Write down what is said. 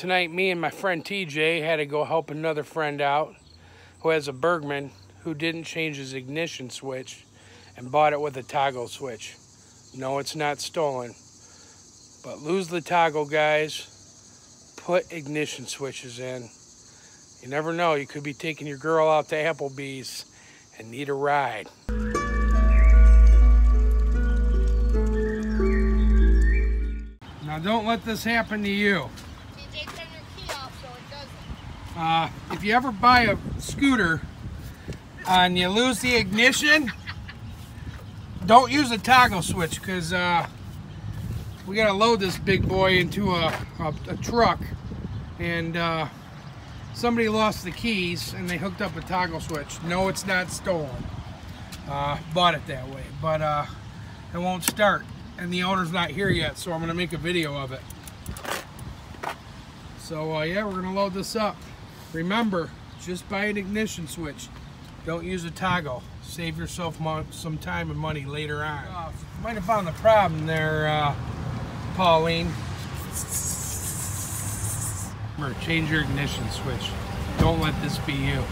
tonight me and my friend TJ had to go help another friend out who has a Burgman who didn't change his ignition switch and bought it with a toggle switch. No, it's not stolen. But lose the toggle, guys. Put ignition switches in. You never know, you could be taking your girl out to Applebee's and need a ride. Now don't let this happen to you. TJ, turn your key off so it doesn't. Uh, if you ever buy a scooter and you lose the ignition, don't use a toggle switch because uh, we got to load this big boy into a, a, a truck and uh, somebody lost the keys and they hooked up a toggle switch. No, it's not stolen. Uh, bought it that way, but uh, it won't start and the owner's not here yet, so I'm going to make a video of it. So uh, yeah, we're going to load this up. Remember, just buy an ignition switch. Don't use a toggle. Save yourself some time and money later on. Uh, might have found the problem there, uh, Pauline. Remember, change your ignition switch. Don't let this be you.